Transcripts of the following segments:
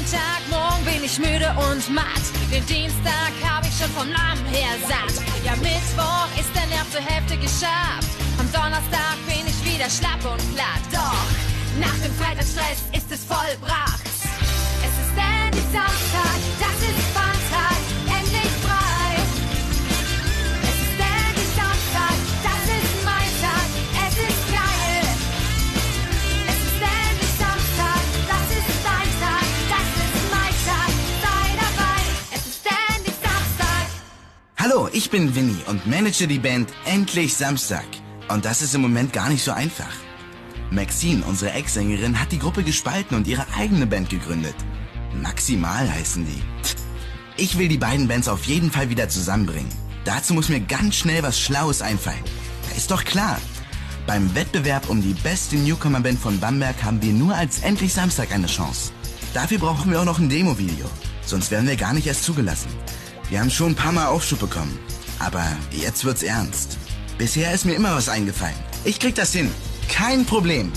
Montagmorgen bin ich müde und matt. Den Dienstag habe ich schon vom Namen her satt. Ja, Mittwoch ist der Nerv zur Hälfte geschabt. Am Donnerstag bin ich wieder schlapp und platt. Doch nach dem Freitagsstress ist es vollbracht. Hallo, ich bin Winnie und manage die Band Endlich Samstag. Und das ist im Moment gar nicht so einfach. Maxine, unsere Ex-Sängerin, hat die Gruppe gespalten und ihre eigene Band gegründet. Maximal heißen die. Ich will die beiden Bands auf jeden Fall wieder zusammenbringen. Dazu muss mir ganz schnell was Schlaues einfallen. Ist doch klar. Beim Wettbewerb um die beste Newcomer-Band von Bamberg haben wir nur als Endlich Samstag eine Chance. Dafür brauchen wir auch noch ein Demo-Video. Sonst werden wir gar nicht erst zugelassen. Wir haben schon ein paar Mal Aufschub bekommen. Aber jetzt wird's ernst. Bisher ist mir immer was eingefallen. Ich krieg das hin. Kein Problem.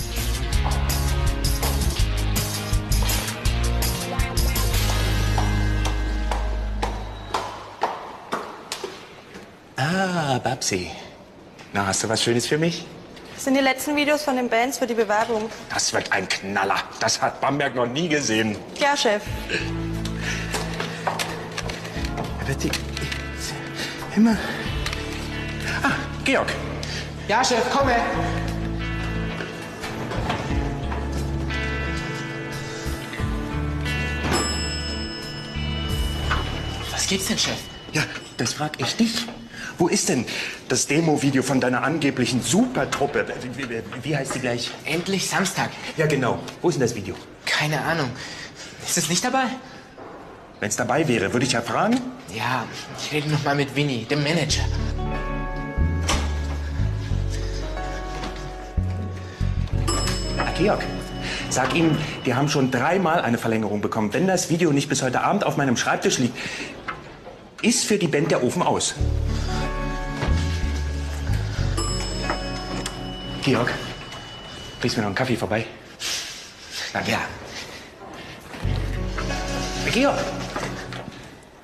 Ah, Babsi. Na, hast du was Schönes für mich? Das sind die letzten Videos von den Bands für die Bewerbung. Das wird ein Knaller. Das hat Bamberg noch nie gesehen. Ja, Chef. Betty, immer. Ah, Georg. Ja, Chef, komme. Was gibt's denn, Chef? Ja, das frag ich dich. Wo ist denn das Demo-Video von deiner angeblichen Supertruppe? Wie, wie, wie heißt die gleich? Endlich Samstag. Ja, genau. Wo ist denn das Video? Keine Ahnung. Ist es nicht dabei? Wenn es dabei wäre, würde ich ja fragen. Ja, ich rede noch mal mit Winnie, dem Manager. Ah, Georg, sag ihm, die haben schon dreimal eine Verlängerung bekommen. Wenn das Video nicht bis heute Abend auf meinem Schreibtisch liegt, ist für die Band der Ofen aus. Georg, bringst mir noch einen Kaffee vorbei? Na ja. Georg!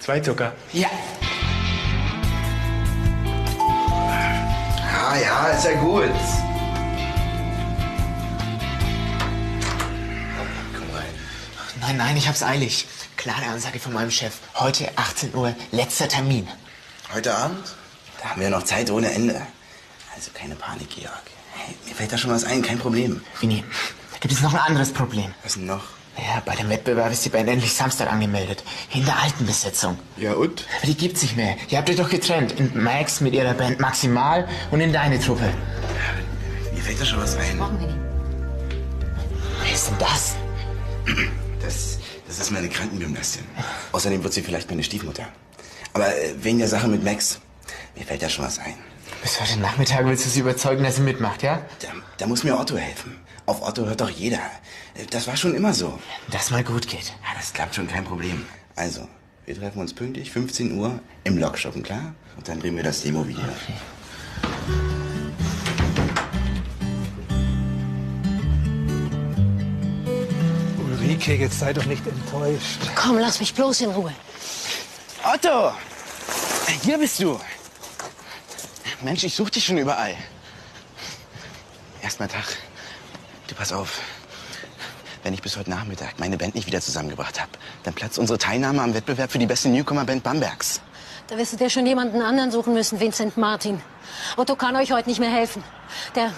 Zwei Zucker. Ja. Ah ja, ist ja gut. Nein, nein, ich hab's eilig. Klare Ansage von meinem Chef. Heute 18 Uhr, letzter Termin. Heute Abend? Da haben wir noch Zeit ohne Ende. Also keine Panik, Georg. Hey, mir fällt da schon was ein, kein Problem. Winnie, da gibt es noch ein anderes Problem. Was denn noch? Ja, bei dem Wettbewerb ist die Band endlich Samstag angemeldet. In der alten Besetzung. Ja und? Aber die gibt's nicht mehr. Ihr habt euch doch getrennt. In Max mit ihrer Band Maximal und in deine Truppe. Mir fällt da schon was ein. Wer ist denn das? Das, das ist meine Krankengymnastin. Außerdem wird sie vielleicht meine Stiefmutter. Aber äh, wegen der Sache mit Max, mir fällt da schon was ein. Bis heute Nachmittag willst du sie überzeugen, dass sie mitmacht, ja? Da, da muss mir Otto helfen. Auf Otto hört doch jeder. Das war schon immer so. Dass mal gut geht. Ja, das klappt schon, kein Problem. Also, wir treffen uns pünktlich, 15 Uhr, im Lokshoppen, klar? Und dann drehen wir das Demo-Video. Ulrike, jetzt sei doch nicht enttäuscht. Komm, lass mich bloß in Ruhe. Otto! Hier bist du. Mensch, ich such dich schon überall. Erstmal Tag. Du pass auf. Wenn ich bis heute Nachmittag meine Band nicht wieder zusammengebracht habe, dann platzt unsere Teilnahme am Wettbewerb für die beste Newcomer-Band Bambergs. Da wirst du dir schon jemanden anderen suchen müssen, Vincent Martin. Otto kann euch heute nicht mehr helfen. Der,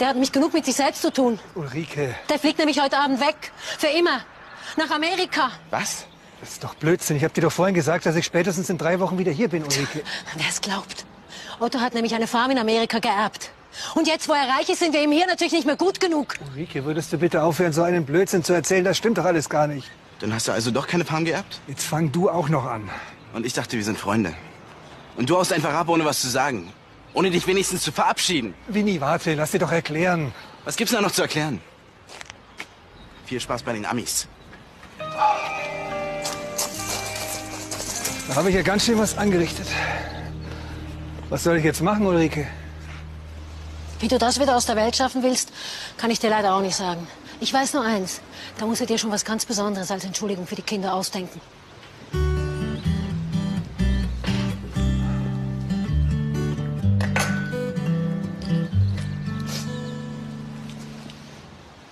der hat mich genug mit sich selbst zu tun. Ulrike, Der fliegt nämlich heute Abend weg. Für immer. Nach Amerika. Was? das ist doch Blödsinn. Ich habe dir doch vorhin gesagt, dass ich spätestens in drei Wochen wieder hier bin, Ulrike. Wer es glaubt. Otto hat nämlich eine Farm in Amerika geerbt. Und jetzt, wo er reich ist, sind wir ihm hier natürlich nicht mehr gut genug. Ulrike, würdest du bitte aufhören, so einen Blödsinn zu erzählen? Das stimmt doch alles gar nicht. Dann hast du also doch keine Farm geerbt? Jetzt fang du auch noch an. Und ich dachte, wir sind Freunde. Und du haust einfach ab, ohne was zu sagen. Ohne dich wenigstens zu verabschieden. Winnie, warte, lass dir doch erklären. Was gibt's da noch zu erklären? Viel Spaß bei den Amis. Da habe ich ja ganz schön was angerichtet. Was soll ich jetzt machen, Ulrike? Wie du das wieder aus der Welt schaffen willst, kann ich dir leider auch nicht sagen. Ich weiß nur eins. Da muss er dir schon was ganz Besonderes als Entschuldigung für die Kinder ausdenken.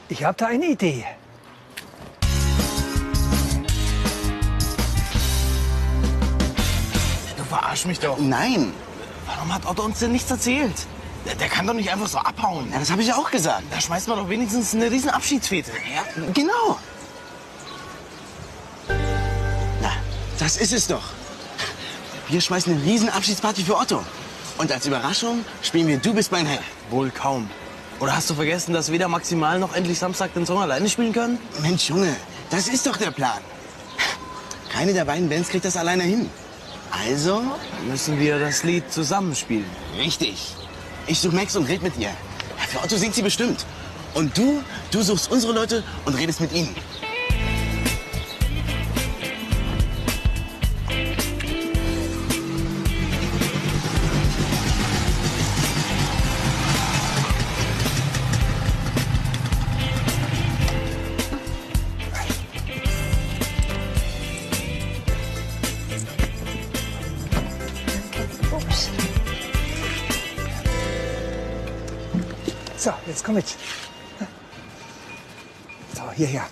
Ich habe da eine Idee. Du verarsch mich doch. Nein, Warum hat Otto uns denn nichts erzählt? Der, der kann doch nicht einfach so abhauen. ja, das habe ich ja auch gesagt. Da schmeißt man doch wenigstens eine riesen Abschiedsfete. Ja, genau. Na, das ist es doch. Wir schmeißen eine riesen Abschiedsparty für Otto. Und als Überraschung spielen wir Du bist mein Herr. Wohl kaum. Oder hast du vergessen, dass weder Maximal noch endlich Samstag den Song alleine spielen können? Mensch, Junge, das ist doch der Plan. Keine der beiden Bands kriegt das alleine hin. Also, Müssen wir das Lied zusammenspielen. richtig. Ich suche Max und red mit ihr. Für Otto singt sie bestimmt. Und du, du suchst unsere Leute und redest mit ihnen. Komm mit. So, hierher.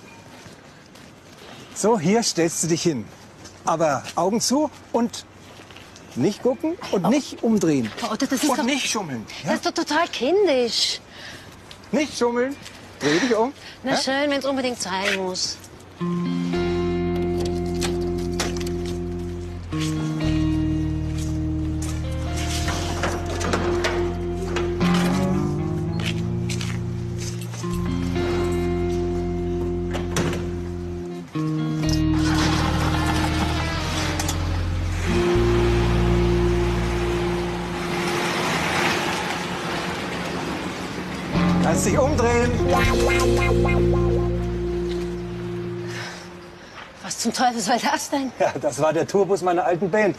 So, hier stellst du dich hin. Aber Augen zu und nicht gucken und nicht umdrehen. Oh, das ist und doch, nicht schummeln. Ja? das ist doch total kindisch. Nicht schummeln. Dreh dich um. Na Ja? schön, wenn es unbedingt sein muss. Was zum Teufel soll das denn? Ja, das war der Tourbus meiner alten Band.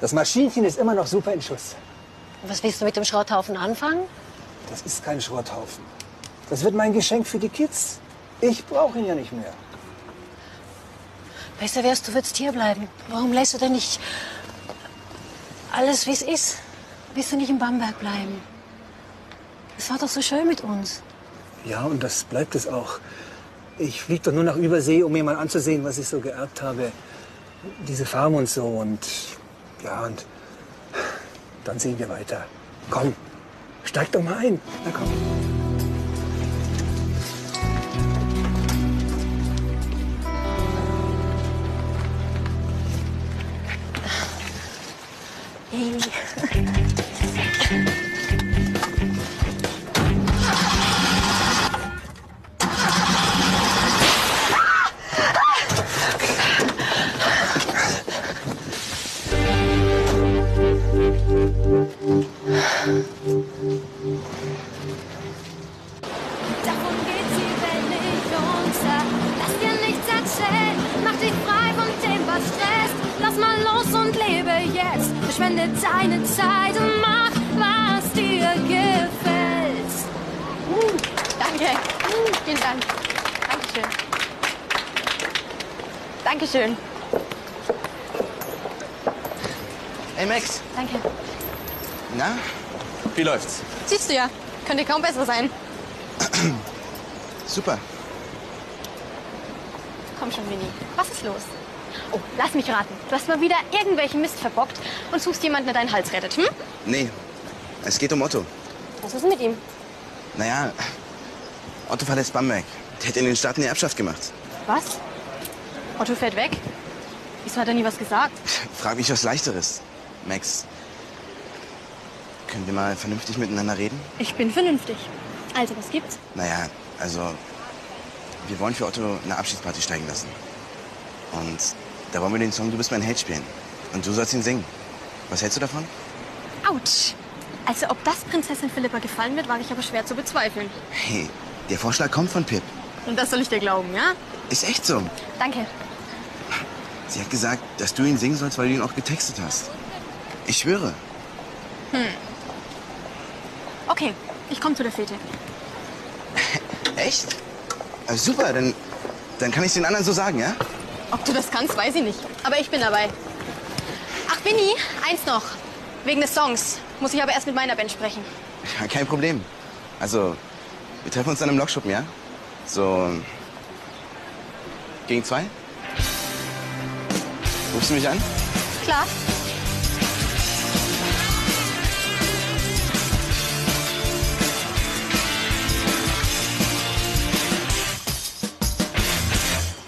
Das Maschinchen ist immer noch super in Schuss. Und Was willst du mit dem Schrotthaufen anfangen? Das ist kein Schrotthaufen. Das wird mein Geschenk für die Kids. Ich brauche ihn ja nicht mehr. Besser wärst, du würdest hier bleiben. Warum lässt du denn nicht alles, wie es ist? Willst du nicht in Bamberg bleiben? Es war doch so schön mit uns. Ja, und das bleibt es auch. Ich fliege doch nur nach Übersee, um mir mal anzusehen, was ich so geerbt habe. Diese Farm und so. Und ja, und dann sehen wir weiter. Komm, steig doch mal ein. Na komm. Dankeschön. Hey Max, Danke. na, wie läuft's? Siehst du ja. Könnte kaum besser sein. Super. Komm schon, Winnie. Was ist los? Oh, lass mich raten. Du hast mal wieder irgendwelchen Mist verbockt und suchst jemanden, der deinen Hals rettet, hm? Nee, es geht um Otto. Was ist denn mit ihm? Naja, Otto verlässt Bamberg. Der hat in den Staaten die Erbschaft gemacht. Was? Otto fährt weg? Wieso hat er nie was gesagt? Frag mich was Leichteres. Max, können wir mal vernünftig miteinander reden? Ich bin vernünftig. Also, was gibt's? Naja, also, wir wollen für Otto eine Abschiedsparty steigen lassen. Und da wollen wir den Song Du bist mein Held spielen. Und du sollst ihn singen. Was hältst du davon? Autsch. Also, ob das Prinzessin Philippa gefallen wird, wage ich aber schwer zu bezweifeln. Hey, der Vorschlag kommt von Pip. Und das soll ich dir glauben, ja? Ist echt so. Danke. Sie hat gesagt, dass du ihn singen sollst, weil du ihn auch getextet hast. Ich schwöre. Okay, ich komme zu der Fete. Echt? Äh, super, dann, dann kann ich den anderen so sagen, ja? Ob du das kannst, weiß ich nicht. Aber ich bin dabei. Ach, Winnie, eins noch. Wegen des Songs. Muss ich aber erst mit meiner Band sprechen. ja kein Problem. Also, wir treffen uns dann im Lokschuppen, ja? So. Gegen zwei? Rufst du mich an? Klar.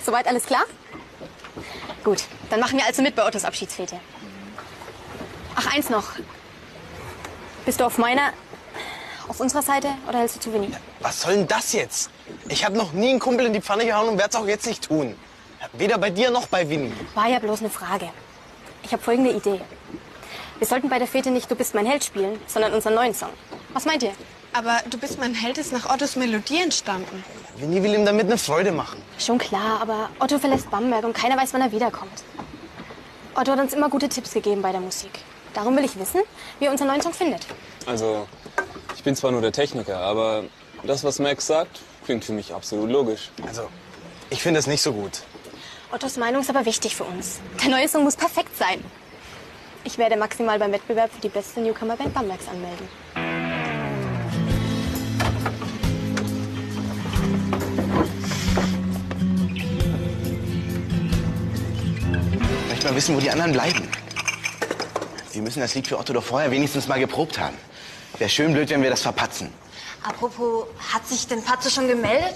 Soweit alles klar? Gut, dann machen wir also mit bei Ottos Abschiedsfete. Ach, eins noch. Bist du auf meiner, auf unserer Seite oder hältst du zu wenig? Was soll denn das jetzt? Ich habe noch nie einen Kumpel in die Pfanne gehauen und werde es auch jetzt nicht tun. Weder bei dir noch bei Winnie. War ja bloß eine Frage. Ich habe folgende Idee. Wir sollten bei der Fete nicht Du bist mein Held spielen, sondern unseren neuen Song. Was meint ihr? Aber du bist mein Held ist nach Ottos Melodie entstanden. Winnie will ihm damit eine Freude machen. Schon klar, aber Otto verlässt Bamberg und keiner weiß, wann er wiederkommt. Otto hat uns immer gute Tipps gegeben bei der Musik. Darum will ich wissen, wie er unseren neuen Song findet. Also, ich bin zwar nur der Techniker, aber das, was Max sagt, klingt für mich absolut logisch. Also, ich finde es nicht so gut. Ottos Meinung ist aber wichtig für uns. Der neue Song muss perfekt sein. Ich werde maximal beim Wettbewerb für die beste Newcomer-Band Bambergs anmelden. Ich möchte mal wissen, wo die anderen bleiben. Wir müssen das Lied für Otto doch vorher wenigstens mal geprobt haben. Wäre schön blöd, wenn wir das verpatzen. Apropos, hat sich denn Patze schon gemeldet?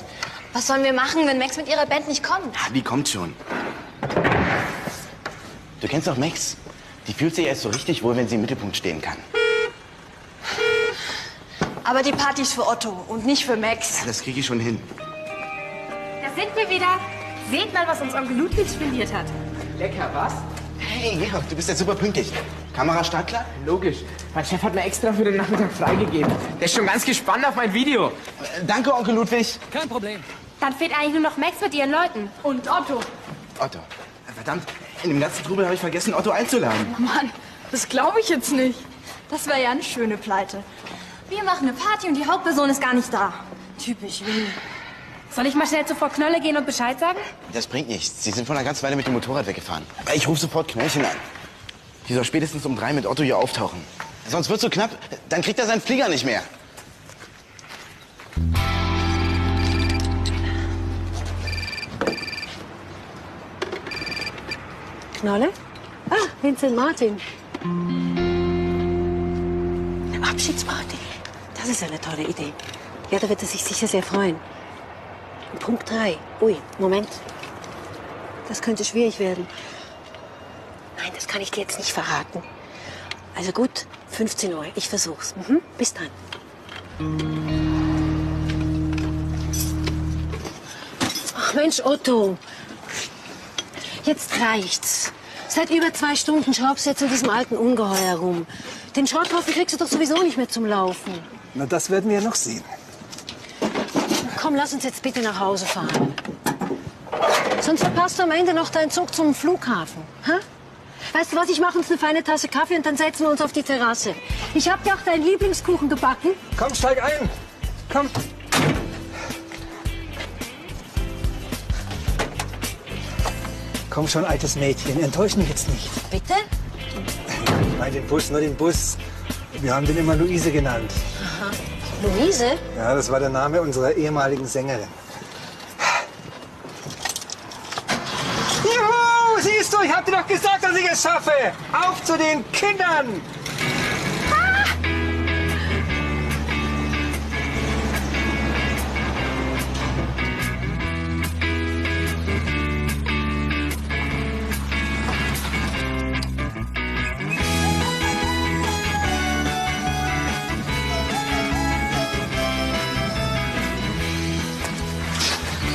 Was sollen wir machen, wenn Max mit ihrer Band nicht kommt? Ah, die kommt schon. Du kennst doch Max. Die fühlt sich erst so richtig wohl, wenn sie im Mittelpunkt stehen kann. Aber die Party ist für Otto und nicht für Max. Ja, das kriege ich schon hin. Da sind wir wieder. Seht mal, was uns Onkel Ludwig spendiert hat. Lecker, was? Hey, Georg, du bist jetzt super pünktlich. Kamera startklar? Logisch. Mein Chef hat mir extra für den Nachmittag freigegeben. Der ist schon ganz gespannt auf mein Video. Äh, danke, Onkel Ludwig. Kein Problem. Dann fehlt eigentlich nur noch Max mit ihren Leuten. Und Otto. Otto. Verdammt, in dem ganzen Trubel habe ich vergessen, Otto einzuladen. Mann, das glaube ich jetzt nicht. Das wäre ja eine schöne Pleite. Wir machen eine Party und die Hauptperson ist gar nicht da. Typisch Winnie. Soll ich mal schnell zu Frau Knolle gehen und Bescheid sagen? Das bringt nichts. Sie sind vor einer ganzen Weile mit dem Motorrad weggefahren. Ich rufe sofort Knöllchen an. Die soll spätestens um drei mit Otto hier auftauchen. Sonst wird's so knapp. Dann kriegt er seinen Flieger nicht mehr. Knolle? Ah, Vincent Martin. Eine Abschiedsparty. Das ist eine tolle Idee. Ja, da wird er sich sicher sehr freuen. Punkt 3. Ui, Moment. Das könnte schwierig werden. Nein, das kann ich dir jetzt nicht verraten. Also gut, 15 Uhr. Ich versuch's. Mhm. Bis dann. Ach Mensch, Otto. Jetzt reicht's. Seit über zwei Stunden schraubst du jetzt in diesem alten Ungeheuer rum. Den Schrotthaufen kriegst du doch sowieso nicht mehr zum Laufen. Na, das werden wir noch sehen. Komm, lass uns jetzt bitte nach Hause fahren. Sonst verpasst du am Ende noch deinen Zug zum Flughafen. Hä? Weißt du was, ich mache uns eine feine Tasse Kaffee und dann setzen wir uns auf die Terrasse. Ich hab dir auch deinen Lieblingskuchen gebacken. Komm, steig ein. Komm. Komm schon, altes Mädchen, enttäusch mich jetzt nicht. Bitte? Ich meine den Bus, nur den Bus. Wir haben den immer Luise genannt. Aha. Luise? Ja, das war der Name unserer ehemaligen Sängerin. Juhu, siehst du, ich hab dir doch gesagt, dass ich es schaffe. Auf zu den Kindern.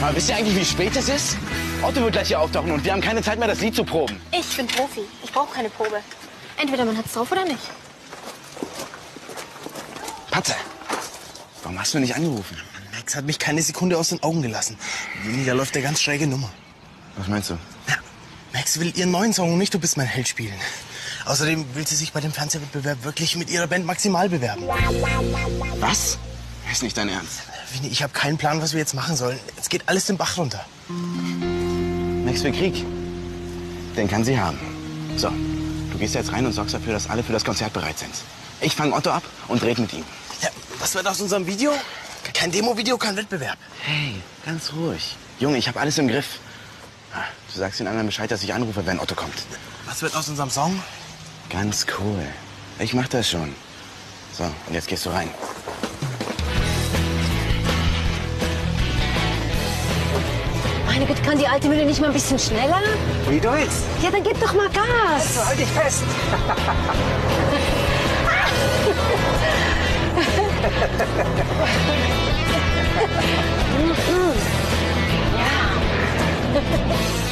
Aber wisst ihr eigentlich, wie spät es ist? Otto wird gleich hier auftauchen und wir haben keine Zeit mehr, das Lied zu proben. Ich bin Profi. Ich brauche keine Probe. Entweder man hat's drauf oder nicht. Patze, warum hast du nicht angerufen? Max hat mich keine Sekunde aus den Augen gelassen. Da läuft der ganz schräge Nummer. Was meinst du? Ja, Max will ihren neuen Song und nicht Du bist mein Held spielen. Außerdem will sie sich bei dem Fernsehwettbewerb wirklich mit ihrer Band maximal bewerben. Was? Ist nicht dein Ernst. Vini, ich habe keinen Plan, was wir jetzt machen sollen. Jetzt geht alles den Bach runter. Nichts für Krieg. Den kann sie haben. So, du gehst jetzt rein und sorgst dafür, dass alle für das Konzert bereit sind. Ich fange Otto ab und red mit ihm. Ja, was wird aus unserem Video? Kein Demo-Video, kein Wettbewerb. Hey, ganz ruhig. Junge, ich habe alles im Griff. Ah, Du sagst den anderen Bescheid, dass ich anrufe, wenn Otto kommt. Was wird aus unserem Song? Ganz cool. Ich mach das schon. So, und jetzt gehst du rein. Meine Güte, kann die alte Mühle nicht mal ein bisschen schneller? Wie du willst. Ja, dann gib doch mal Gas. Also halt dich fest.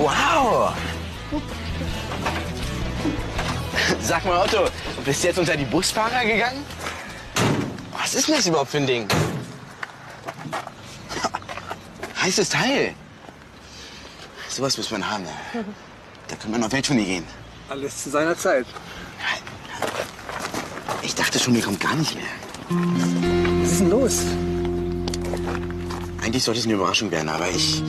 Wow! Sag mal, Otto, bist du jetzt unter die Busfahrer gegangen? Was ist denn das überhaupt für ein Ding? Heißes Teil. Sowas muss man haben. Da kann man auf Welttournee gehen. Alles zu seiner Zeit. Ich dachte schon, die kommt gar nicht mehr. Was ist denn los? Eigentlich sollte es eine Überraschung werden, aber ich...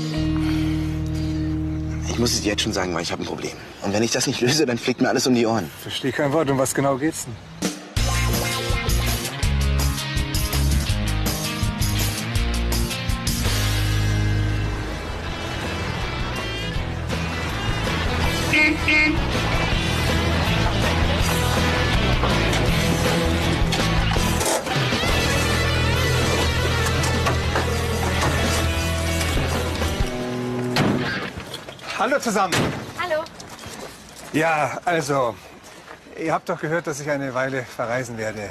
Ich muss es dir jetzt schon sagen, weil ich habe ein Problem. Und wenn ich das nicht löse, dann fliegt mir alles um die Ohren. Verstehe kein Wort. Um was genau geht's denn? Zusammen. Hallo. Ja, also, ihr habt doch gehört, dass ich eine Weile verreisen werde.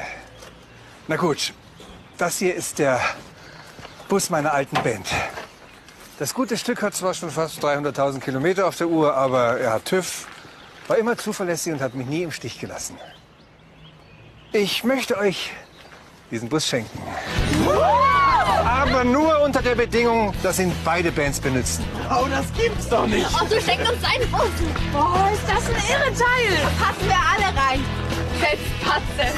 Na gut, das hier ist der Bus meiner alten Band. Das gute Stück hat zwar schon fast 300.000 Kilometer auf der Uhr, aber er hat TÜV, war immer zuverlässig und hat mich nie im Stich gelassen. Ich möchte euch diesen Bus schenken. Aber nur unter der Bedingung, dass ihn beide Bands benutzen. Oh, das gibt's doch nicht. Du schenkt uns deinen Bus. Boah, ist das ein irre Teil. Passen wir alle rein. Selbst Patze.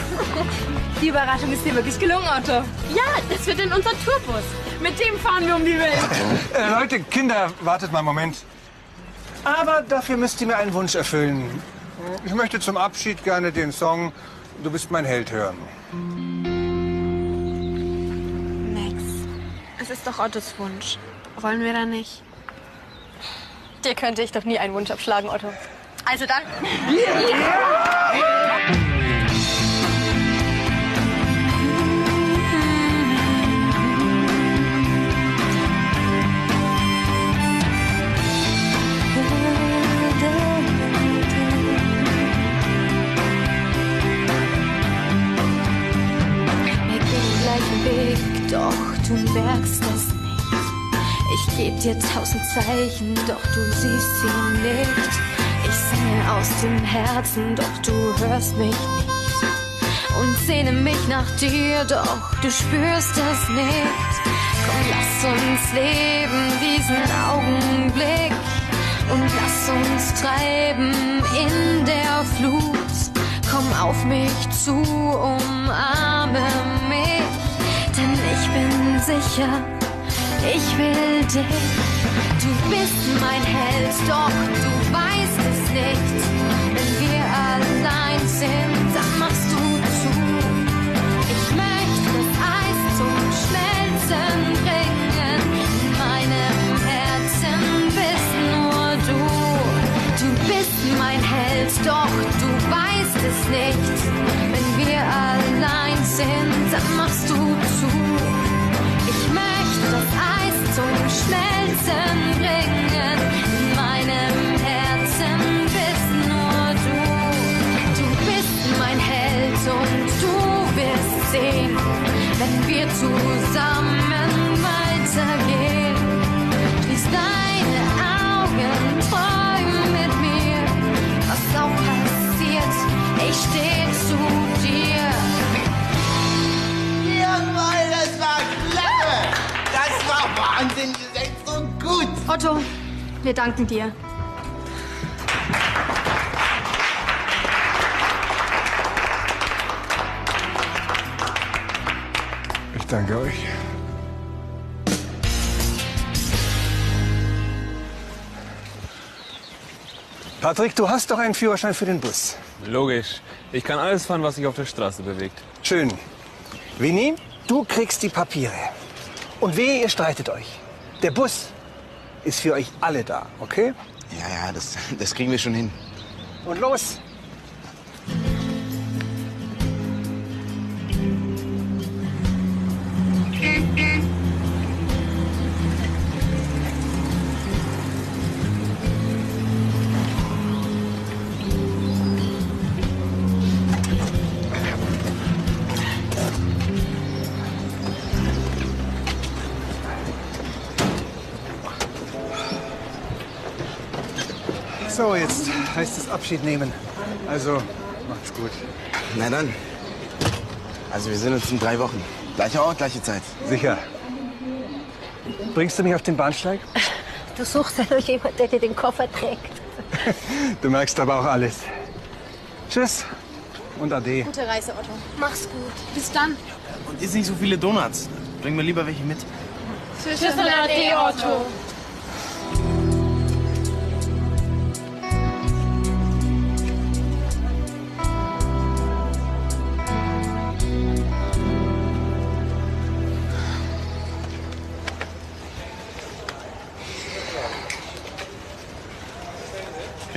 Die Überraschung ist dir wirklich gelungen, Otto. Ja, das wird in unser Tourbus. Mit dem fahren wir um die Welt. Äh, Leute, Kinder, wartet mal einen Moment. Aber dafür müsst ihr mir einen Wunsch erfüllen. Ich möchte zum Abschied gerne den Song Du bist mein Held hören. Ist doch Ottos Wunsch. Wollen wir da nicht? Dir könnte ich doch nie einen Wunsch abschlagen, Otto. Also dann. Wir dir tausend Zeichen, doch du siehst sie nicht. Ich singe aus dem Herzen, doch du hörst mich nicht. Und sehne mich nach dir, doch du spürst es nicht. Komm, lass uns leben diesen Augenblick und lass uns treiben in der Flut. Komm auf mich zu, umarme mich, denn ich bin sicher, ich will dich. Du bist mein Held, doch du weißt es nicht. Wenn wir allein sind, dann machst du zu. Ich möchte das Eis zum Schmelzen bringen. In meinem Herzen bist nur du. Du bist mein Held, doch du weißt es nicht. Wenn wir allein sind, dann machst du zum Schmelzen bringen. In meinem Herzen bist nur du. Du bist mein Held und du wirst sehen, wenn wir zusammen Otto, wir danken dir. Ich danke euch. Patrick, du hast doch einen Führerschein für den Bus. Logisch. Ich kann alles fahren, was sich auf der Straße bewegt. Schön. Winnie, du kriegst die Papiere. Und wehe, ihr streitet euch. Der Bus ist für euch alle da, okay? Ja, ja, das, das kriegen wir schon hin. Und los! So, jetzt heißt es Abschied nehmen. Also, macht's gut. Na dann. Also wir sehen uns in drei Wochen. Gleicher Ort, gleiche Zeit. Sicher. Bringst du mich auf den Bahnsteig? Du suchst ja nur jemanden, der dir den Koffer trägt. Du merkst aber auch alles. Tschüss und Ade. Gute Reise, Otto. Mach's gut. Bis dann. Und isst nicht so viele Donuts. Bring mir lieber welche mit. Tschüss und Ade, Otto.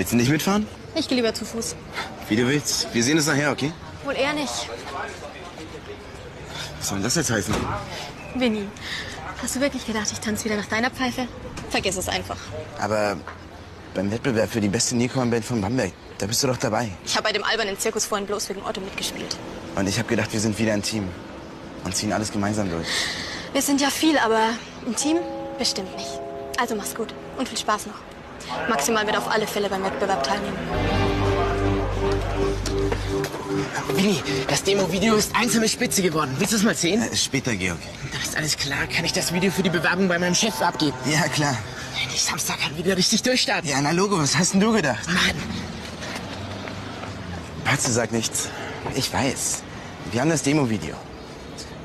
Willst du nicht mitfahren? Ich gehe lieber zu Fuß. Wie du willst. Wir sehen uns nachher, okay? Wohl eher nicht. Was soll denn das jetzt heißen? Winnie, hast du wirklich gedacht, ich tanze wieder nach deiner Pfeife? Vergiss es einfach. Aber beim Wettbewerb für die beste Newcomer-Band von Bamberg, da bist du doch dabei. Ich habe bei dem albernen Zirkus vorhin bloß wegen Otto mitgespielt. Und ich habe gedacht, wir sind wieder ein Team. Und ziehen alles gemeinsam durch. Wir sind ja viel, aber ein Team bestimmt nicht. Also mach's gut und viel Spaß noch. Maximal wird auf alle Fälle beim Wettbewerb teilnehmen. Willi, das Demo-Video ist einsame Spitze geworden. Willst du es mal sehen? Äh, später, Georg. Dann ist alles klar. Kann ich das Video für die Bewerbung bei meinem Chef abgeben? Ja, klar. Die Samstag kann wieder richtig durchstarten. Ja, na Logo, was hast denn du gedacht? Mann, Patze sagt nichts. Ich weiß. Wir haben das Demo-Video.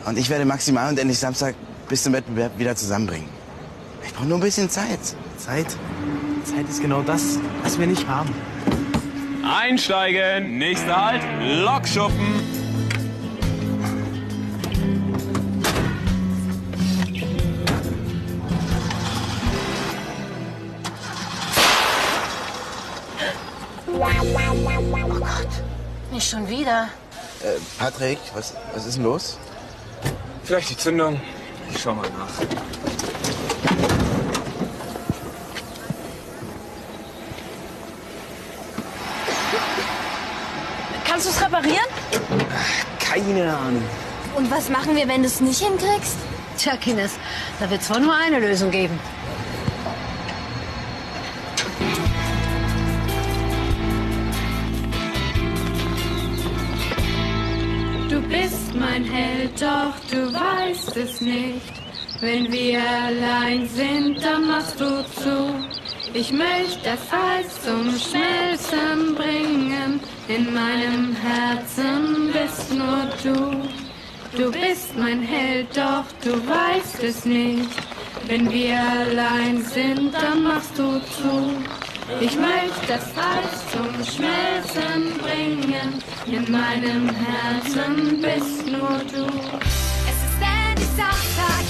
Und ich werde Maximal und endlich Samstag bis zum Wettbewerb wieder zusammenbringen. Ich brauche nur ein bisschen Zeit. Zeit? Zeit ist genau das, was wir nicht haben. Einsteigen! Nächster Halt, Lokschuppen! Nicht schon wieder. Äh, Patrick, was, was ist denn los? Vielleicht die Zündung. Ich schau mal nach. Kannst du es reparieren? Keine Ahnung. Und was machen wir, wenn du es nicht hinkriegst? Tja, Kines, da wird zwar nur eine Lösung geben. Du bist mein Held, doch du weißt es nicht. Wenn wir allein sind, dann machst du zu. Ich möchte das Eis zum Schmelzen bringen. In meinem Herzen bist nur du. Du bist mein Held, doch du weißt es nicht. Wenn wir allein sind, dann machst du zu. Ich möchte das Eis zum Schmelzen bringen. In meinem Herzen bist nur du. Es ist endlich Samstag,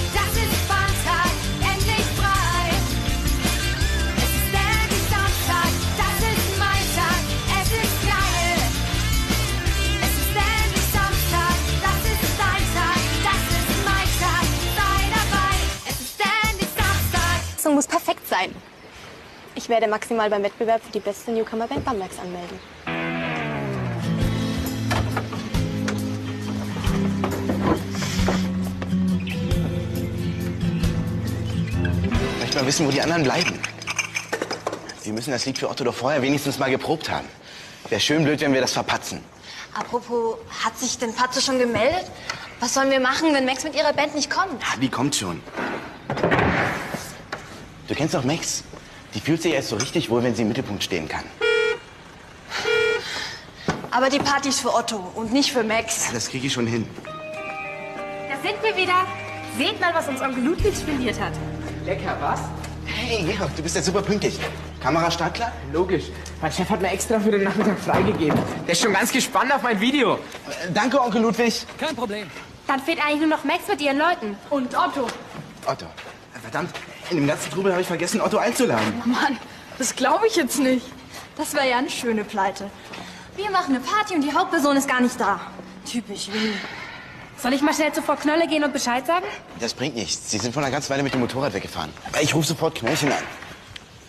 werde maximal beim Wettbewerb für die beste Newcomer-Band Bambergs anmelden. Ich möchte mal wissen, wo die anderen bleiben. Sie müssen das Lied für Otto doch vorher wenigstens mal geprobt haben. Wäre schön blöd, wenn wir das verpatzen. Apropos, hat sich denn Patze schon gemeldet? Was sollen wir machen, wenn Max mit ihrer Band nicht kommt? Ah, die kommt schon. Du kennst doch Max. Die fühlt sich erst so richtig wohl, wenn sie im Mittelpunkt stehen kann. Aber die Party ist für Otto und nicht für Max. Ja, das kriege ich schon hin. Da sind wir wieder. Seht mal, was uns Onkel Ludwig spendiert hat. Lecker, was? Hey, Georg, du bist ja super pünktlich. Kamera startklar? Logisch. Mein Chef hat mir extra für den Nachmittag freigegeben. Der ist schon ganz gespannt auf mein Video. Äh, danke, Onkel Ludwig. Kein Problem. Dann fehlt eigentlich nur noch Max mit ihren Leuten. Und Otto. Otto. Verdammt, in dem ganzen Trubel habe ich vergessen, Otto einzuladen. Oh Mann, das glaube ich jetzt nicht. Das wäre ja eine schöne Pleite. Wir machen eine Party und die Hauptperson ist gar nicht da. Typisch Winnie. Soll ich mal schnell zu Frau Knolle gehen und Bescheid sagen? Das bringt nichts. Sie sind vor einer ganzen Weile mit dem Motorrad weggefahren. Ich rufe sofort Knöllchen an.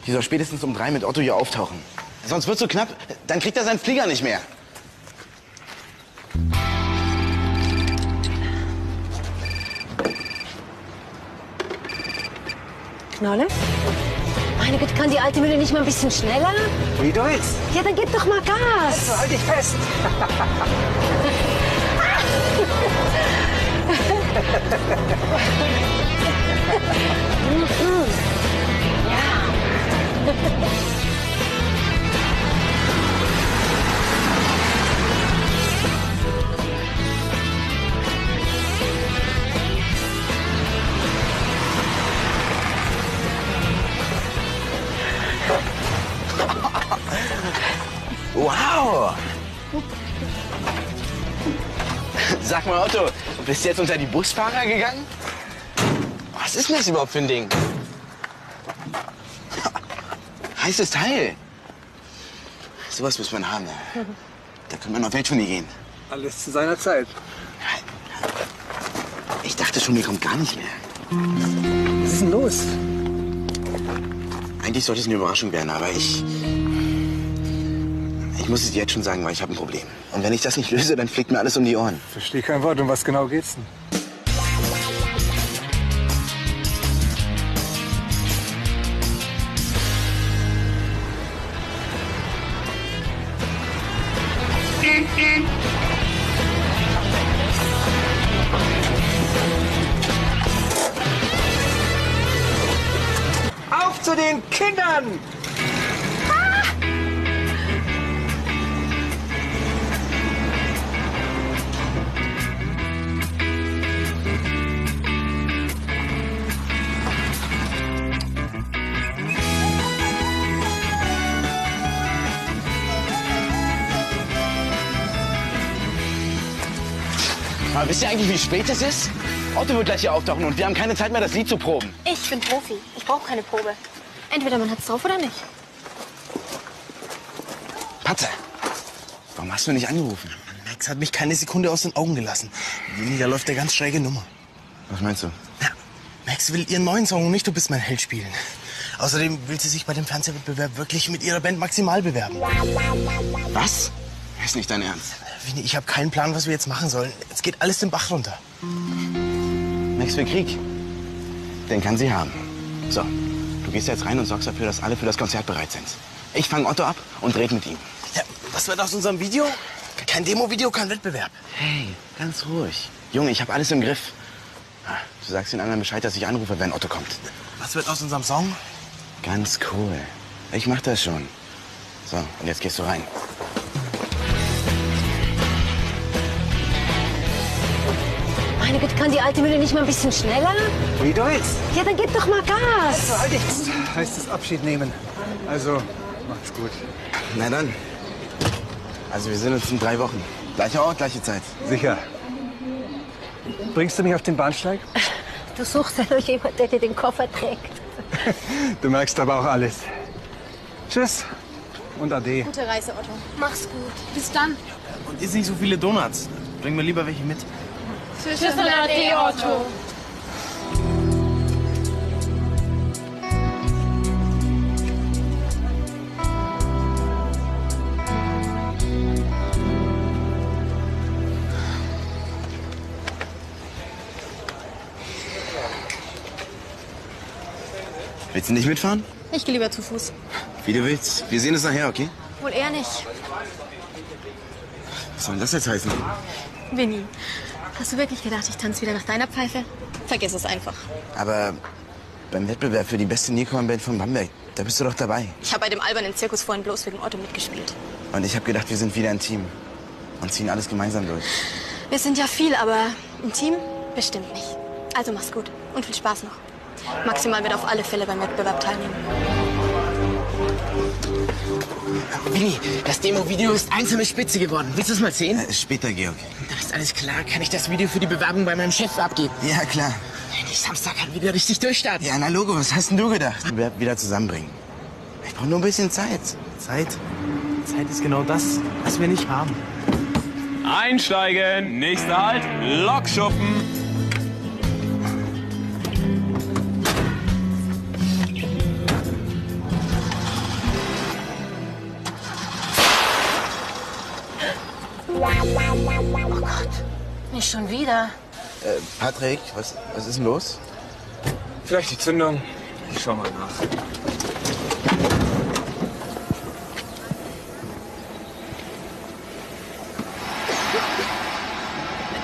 Die soll spätestens um drei mit Otto hier auftauchen. Sonst wird's so knapp, dann kriegt er seinen Flieger nicht mehr. Knolle? Meine Güte, kann die alte Mühle nicht mal ein bisschen schneller? Wie du willst. Ja, dann gib doch mal Gas. Also, halt dich fest. Wow! bist du jetzt unter die Busfahrer gegangen? Was ist denn das überhaupt für ein Ding? Heißes Teil. Sowas muss man haben. Ne? Da kann man auf Welttournee gehen. Alles zu seiner Zeit. Ich dachte schon, mir kommt gar nicht mehr. Was ist denn los? Eigentlich sollte es eine Überraschung werden, aber ich... Ich muss es dir jetzt schon sagen, weil ich habe ein Problem. Und wenn ich das nicht löse, dann fliegt mir alles um die Ohren. Verstehe kein Wort. Um was genau geht's denn? Auf zu den Kindern! Aber wisst ihr eigentlich, wie spät es ist? Otto wird gleich hier auftauchen und wir haben keine Zeit mehr, das Lied zu proben. Ich bin Profi. Ich brauche keine Probe. Entweder man hat's drauf oder nicht. Patze, warum hast du nicht angerufen? Max hat mich keine Sekunde aus den Augen gelassen. Da läuft der ganz schräge Nummer. Was meinst du? Max will ihren neuen Song nicht Du bist mein Held spielen. Außerdem will sie sich bei dem Fernsehwettbewerb wirklich mit ihrer Band maximal bewerben. Was? Ist nicht dein Ernst. Winnie, ich habe keinen Plan, was wir jetzt machen sollen. Jetzt geht alles den Bach runter. Max will Krieg. Den kann sie haben. So, du gehst jetzt rein und sorgst dafür, dass alle für das Konzert bereit sind. Ich fange Otto ab und red mit ihm. Ja, was wird aus unserem Video? Kein Demo-Video, kein Wettbewerb. Hey, ganz ruhig. Junge, ich habe alles im Griff. Ah, Du sagst den anderen Bescheid, dass ich anrufe, wenn Otto kommt. Was wird aus unserem Song? Ganz cool. Ich mach das schon. So, und jetzt gehst du rein. Meine Güte, kann die alte Mühle nicht mal ein bisschen schneller? Wie du willst. Ja, dann gib doch mal Gas. Also, halt fest. Heißt es Abschied nehmen. Also, macht's gut. Na dann. Also wir sehen uns in drei Wochen. Gleicher Ort, gleiche Zeit. Sicher. Bringst du mich auf den Bahnsteig? Du suchst ja nur jemanden, der dir den Koffer trägt. Du merkst aber auch alles. Tschüss und Ade. Gute Reise, Otto. Mach's gut. Bis dann. Und isst nicht so viele Donuts. Bring mir lieber welche mit. Tschüss und Ade, Otto. Willst du nicht mitfahren? Ich gehe lieber zu Fuß. Wie du willst. Wir sehen uns nachher, okay? Wohl eher nicht. Was soll denn das jetzt heißen? Winnie, hast du wirklich gedacht, ich tanze wieder nach deiner Pfeife? Vergiss es einfach. Aber beim Wettbewerb für die beste Newcomer-Band von Bamberg. Da bist du doch dabei. Ich habe bei dem albernen Zirkus vorhin bloß wegen Otto mitgespielt. Und ich habe gedacht, wir sind wieder ein Team. Und ziehen alles gemeinsam durch. Wir sind ja viel, aber ein Team bestimmt nicht. Also mach's gut und viel Spaß noch. Maximal wird auf alle Fälle beim Wettbewerb teilnehmen. Willi, das Demo-Video ist einsame Spitze geworden. Willst du es mal sehen? Äh, später, Georg. Da ist alles klar. Kann ich das Video für die Bewerbung bei meinem Chef abgeben? Ja, klar. Die Samstag kann wieder richtig durchstarten. Ja, na Logo, was hast denn du gedacht? Wir wieder zusammenbringen. Ich brauche nur ein bisschen Zeit. Zeit? Zeit ist genau das, was wir nicht haben. Einsteigen! Nächster Halt, Lokschuppen! Nicht schon wieder. Äh, Patrick, was, was ist denn los? Vielleicht die Zündung. Ich schau mal nach.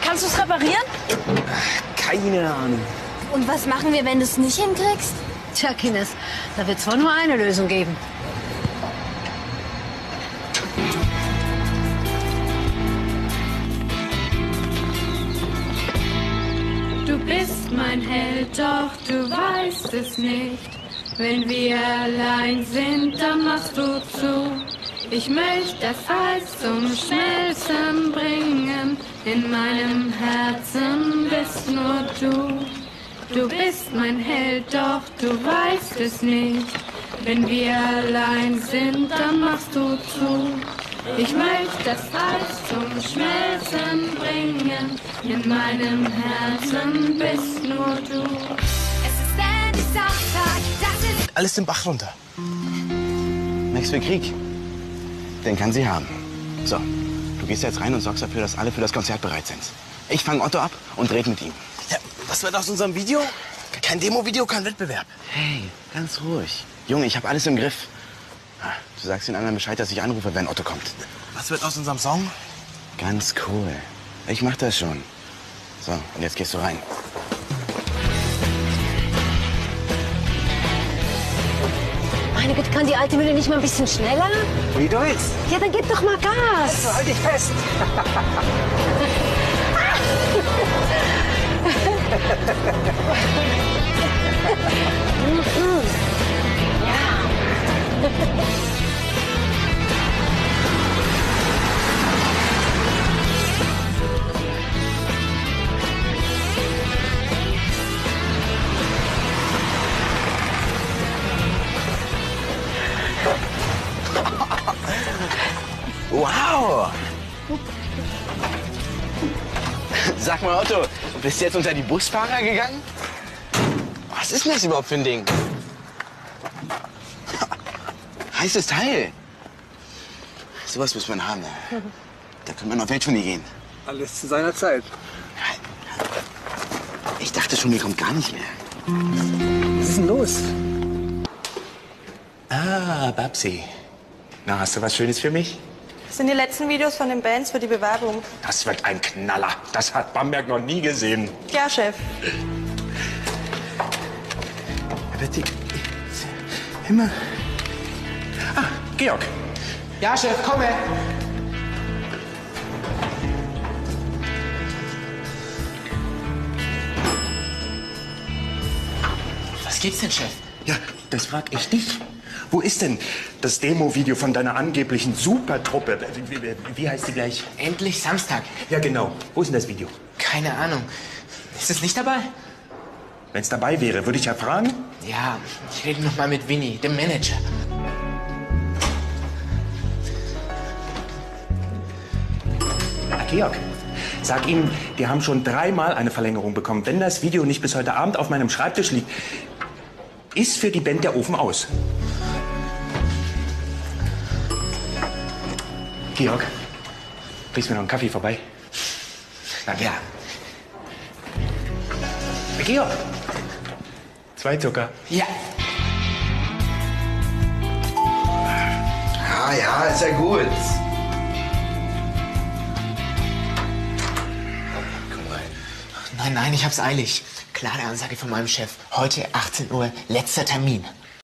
Kannst du es reparieren? Keine Ahnung. Und was machen wir, wenn du es nicht hinkriegst? Tja, Kines, da wird zwar nur eine Lösung geben. Doch du weißt es nicht. Wenn wir allein sind, dann machst du zu. Ich möchte das Eis zum Schmelzen bringen. In meinem Herzen bist nur du. Du bist mein Held, doch du weißt es nicht. Wenn wir allein sind, dann machst du zu. Ich möchte das Eis zum Schmelzen bringen. In meinem Herzen bist nur du. Es ist endlich Samstag, das ist Alles den Bach runter. Max für Krieg. Den kann sie haben. So, du gehst jetzt rein und sorgst dafür, dass alle für das Konzert bereit sind. Ich fange Otto ab und red mit ihm. Ja, was wird aus unserem Video? Kein Demo-Video, kein Wettbewerb. Hey, ganz ruhig. Junge, ich habe alles im Griff. Du sagst den anderen Bescheid, dass ich anrufe, wenn Otto kommt. Was wird aus unserem Song? Ganz cool. Ich mach das schon. So, und jetzt gehst du rein. Meine Güte, kann die alte Mühle nicht mal ein bisschen schneller? Wie du willst. Ja, dann gib doch mal Gas. So, halt dich fest. Wow! Bist du jetzt unter die Busfahrer gegangen? Was ist denn das überhaupt für ein Ding? Heißes Teil. Sowas muss man haben. Ne? Da könnte man auf Welttournee gehen. Alles zu seiner Zeit. Ich dachte schon, mir kommt gar nicht mehr. Was ist denn los? Ah, Babsi. Na, hast du was Schönes für mich? Das sind die letzten Videos von den Bands für die Bewerbung. Das wird ein Knaller. Das hat Bamberg noch nie gesehen. Ja, Chef. Betty, immer. Ah, Georg. Ja, Chef, komme. Was gibt's denn, Chef? Ja, das frag ich dich. Wo ist denn das Demo-Video von deiner angeblichen Supertruppe? Wie, wie, wie heißt die gleich? Endlich Samstag. Ja, genau. Wo ist denn das Video? Keine Ahnung. Ist es nicht dabei? Wenn es dabei wäre, würde ich ja fragen. Ja, ich rede noch mal mit Winnie, dem Manager. Ah, Georg, sag ihm, die haben schon dreimal eine Verlängerung bekommen. Wenn das Video nicht bis heute Abend auf meinem Schreibtisch liegt, ist für die Band der Ofen aus. Georg, bringst mir noch einen Kaffee vorbei? Na ja. Georg, zwei Zucker. Ja. Ah ja, ist ja gut. Nein, nein, ich hab's eilig. Klare Ansage von meinem Chef. Heute 18 Uhr, letzter Termin.